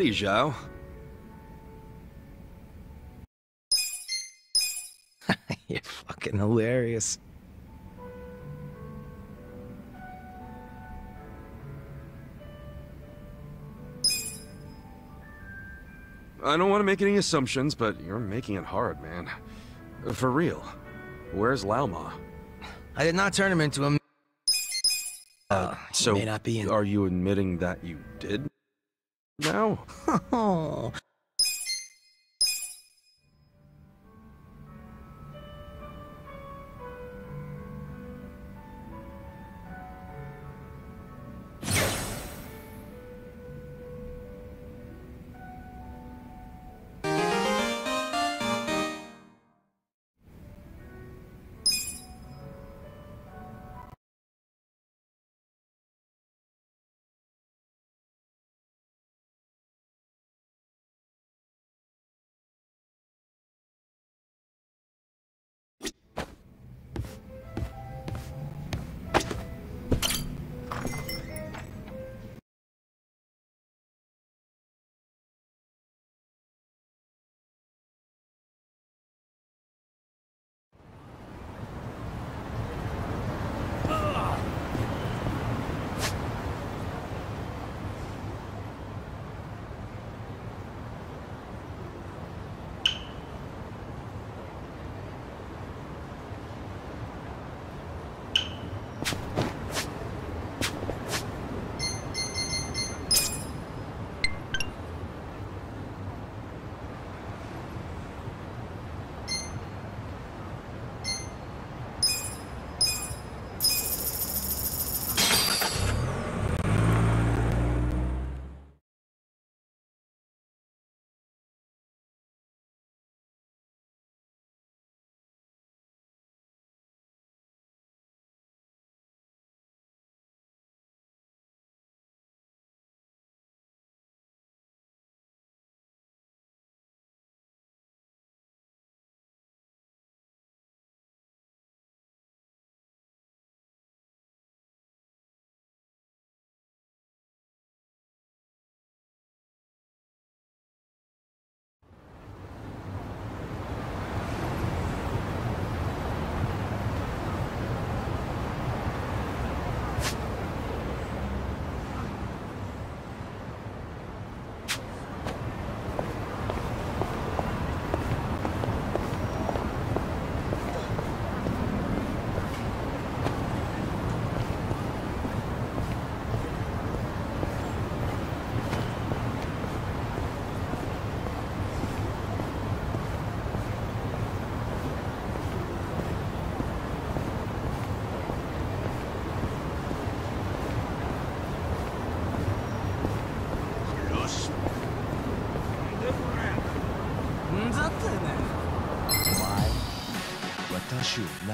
Hey, Zhao. You're fucking hilarious. I don't want to make any assumptions, but you're making it hard, man. For real. Where's Lao Ma? I did not turn him into a. Uh, So, may not be in. are you admitting that you did? Now? Oh.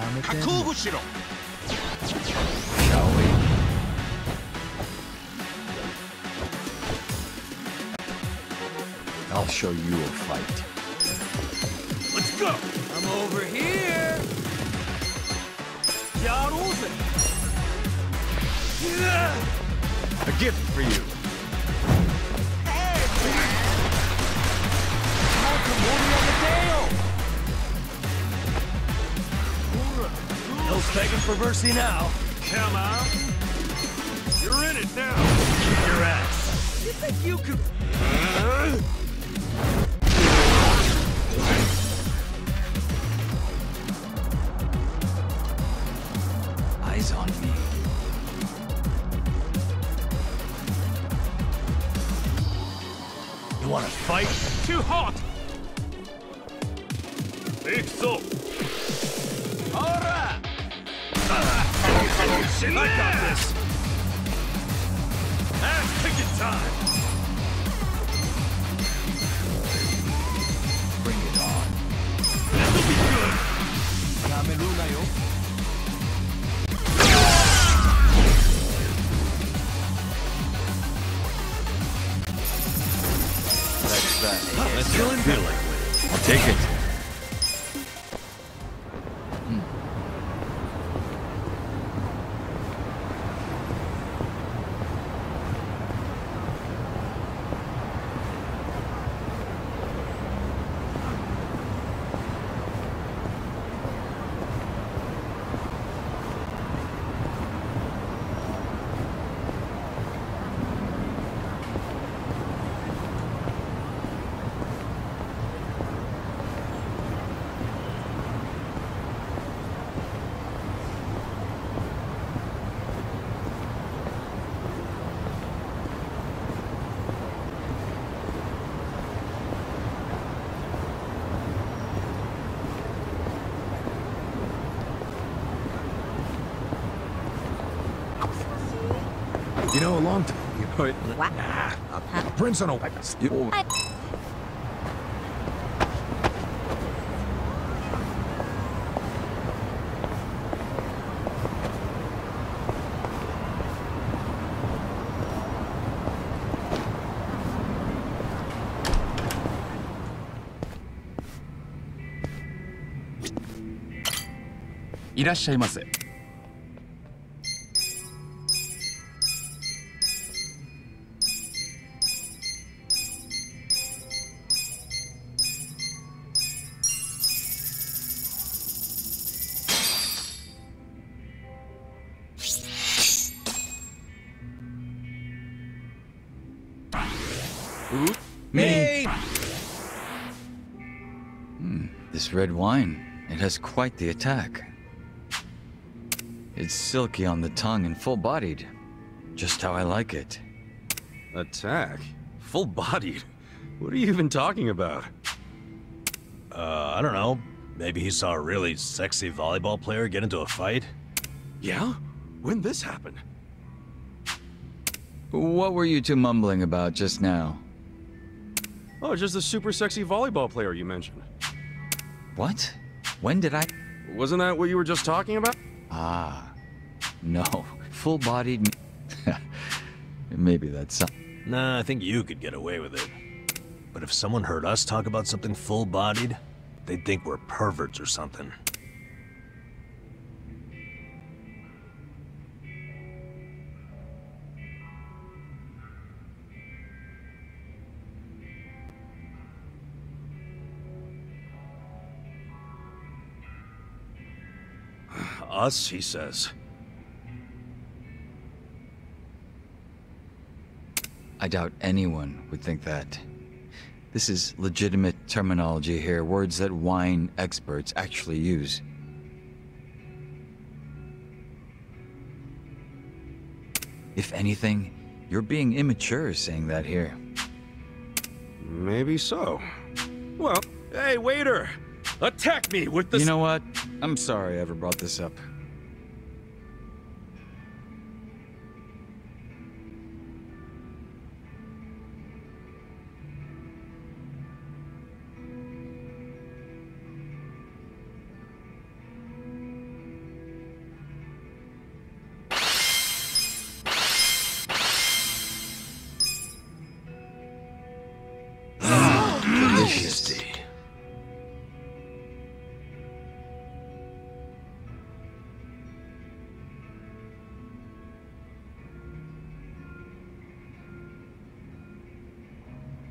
Oh, shall we? I'll show you a fight. Let's go! I'm over here! やろうぜ A gift for you. No begging for mercy now. Come on. You're in it now. Kick your ass. You think you could... Eyes on me. You wanna fight? Too hot! I got You know, a long time. You know, it, What? Prince on you, I- いらっしゃいませ。Me! Hmm, This red wine, it has quite the attack. It's silky on the tongue and full-bodied. Just how I like it. attack. Full-bodied. What are you even talking about? Uh, I don't know. Maybe he saw a really sexy volleyball player get into a fight? Yeah? When this happened? What were you two mumbling about just now? Oh, just the super sexy volleyball player you mentioned. What? When did I... Wasn't that what you were just talking about? Ah, no. Full-bodied... Maybe that's some... Nah, I think you could get away with it. But if someone heard us talk about something full-bodied, they'd think we're perverts or something. Us, he says. I doubt anyone would think that. This is legitimate terminology here, words that wine experts actually use. If anything, you're being immature saying that here. Maybe so. Well, hey, waiter! Attack me with this- You know what? I'm sorry I ever brought this up.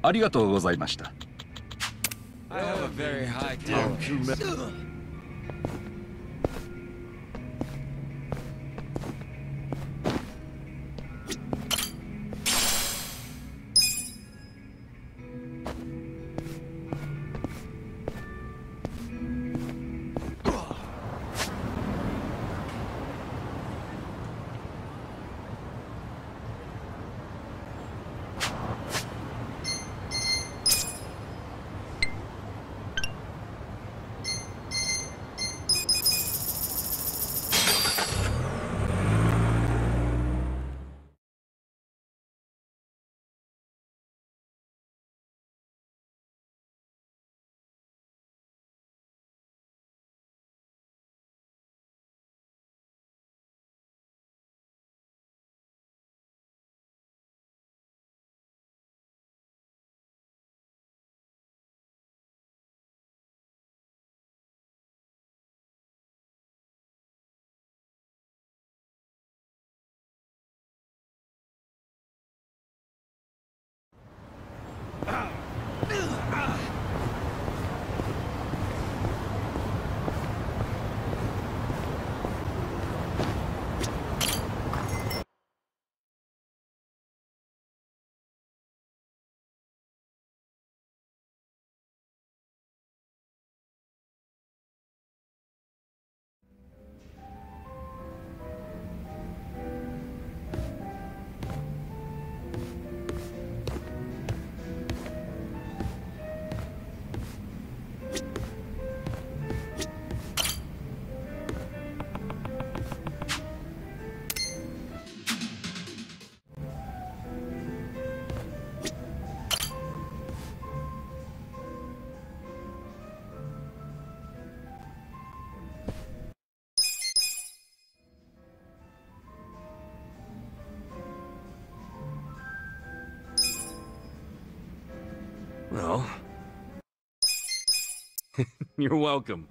ありがとうございました。Well... You're welcome.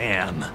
Damn.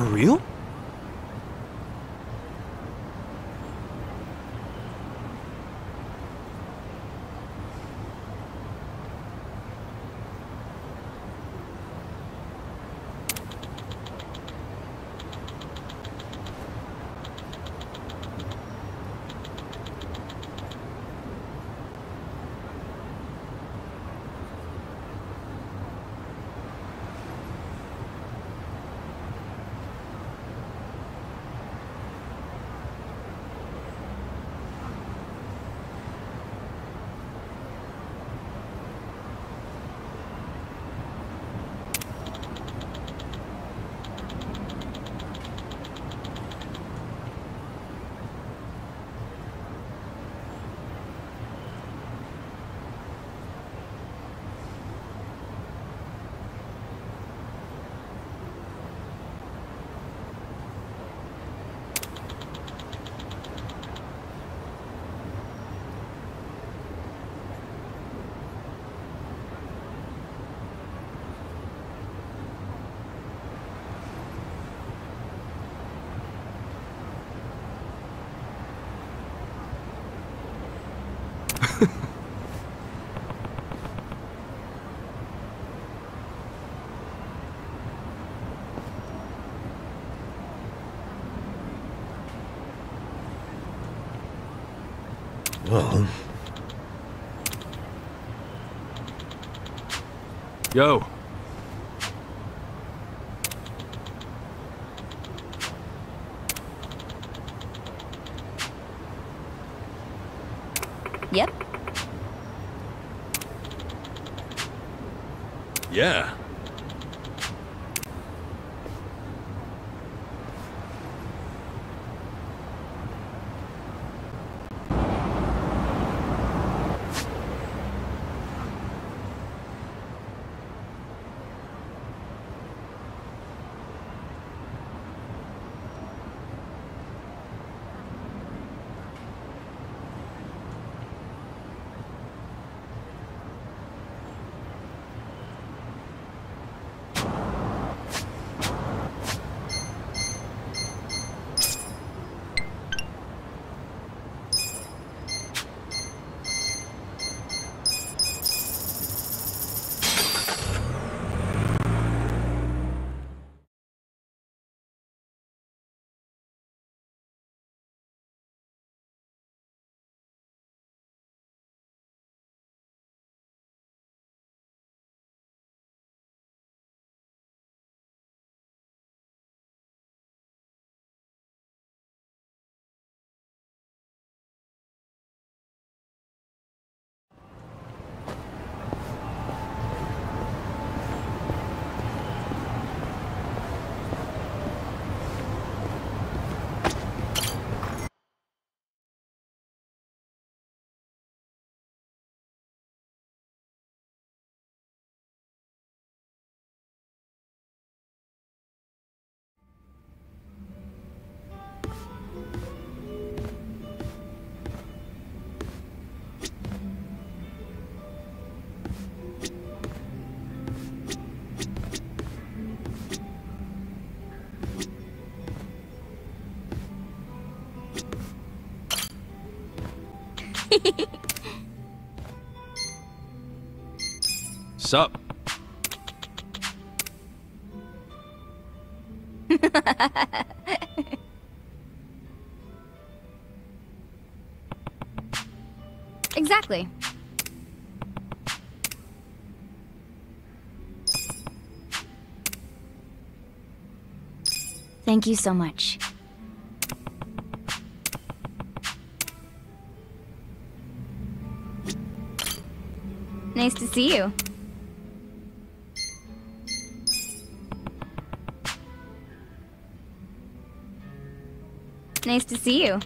For real? Well, Yo. Yep. yeah. Sup? Exactly. Thank you so much. Nice to see you. Nice to see you.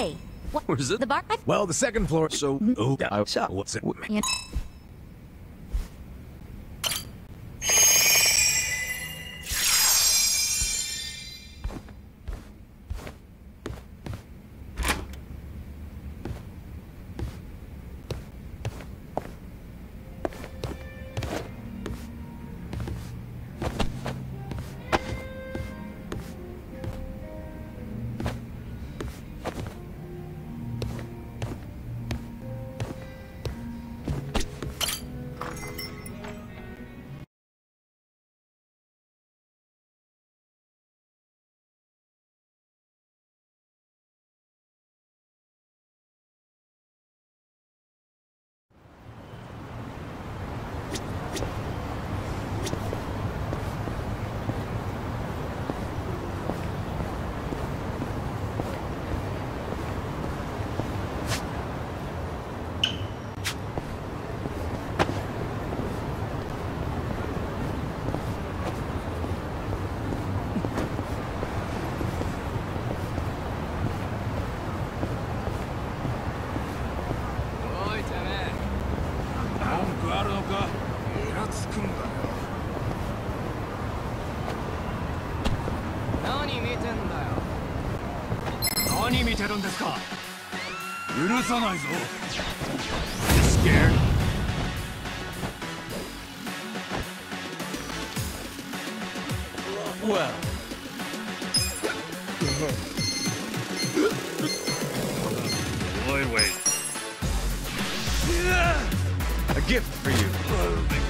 Hey, what? Where's it? The bar? I Well, the second floor. So, mm-hmm. oh, I, So- what's it? さないぞ scared? Well, Wait, wait. A gift for you.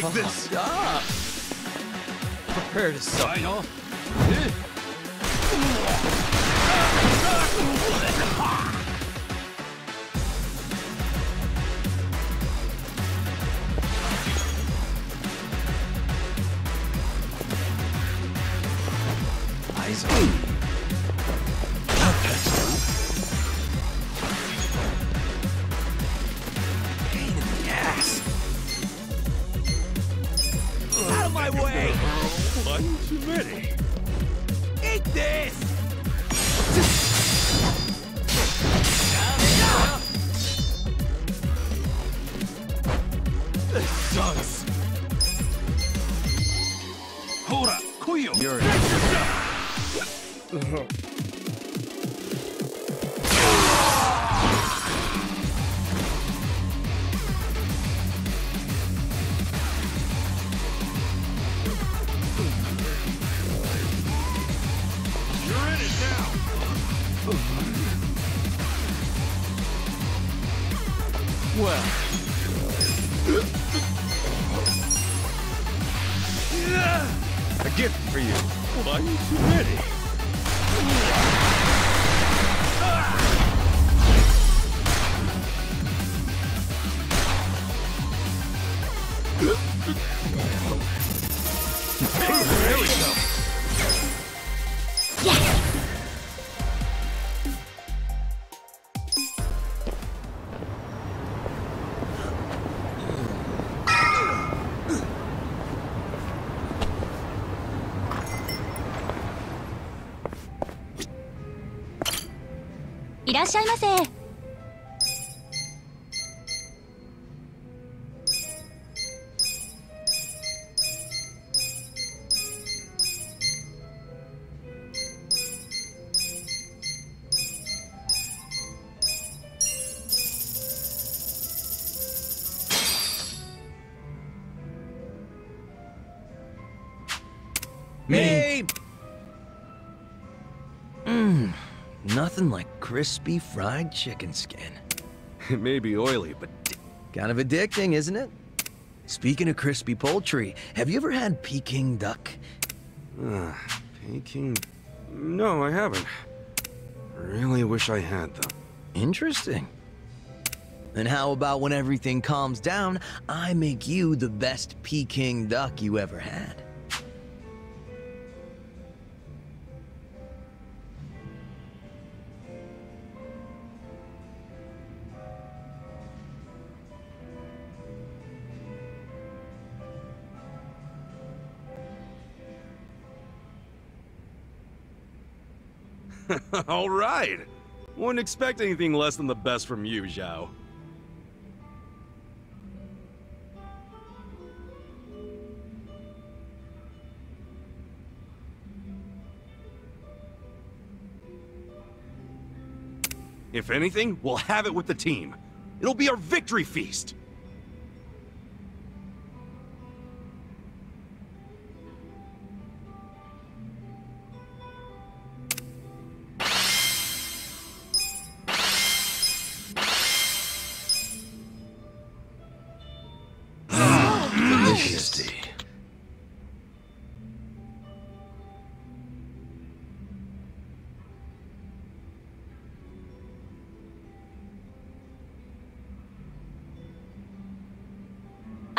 Take this. Prepare to suck. な too many A gift for you. One too many There しゃいませ」Me! Mmm, nothing like crispy fried chicken skin. It may be oily, but Kind of addicting, isn't it? Speaking of crispy poultry, have you ever had Peking duck? uh, Peking. No, I haven't. Really wish I had them. Interesting. And how about when everything calms down, I make you the best Peking duck you ever had? All right. Wouldn't expect anything less than the best from you, Zhao. If anything, we'll have it with the team. It'll be our victory feast!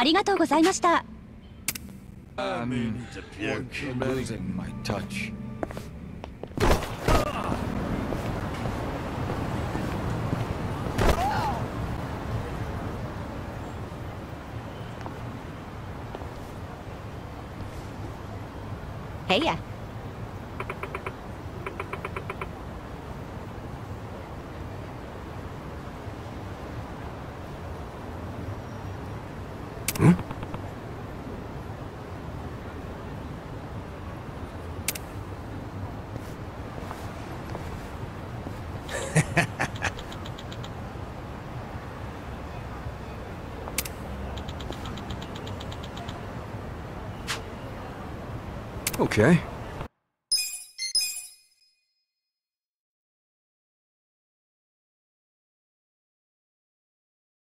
ありがとうございました。Okay,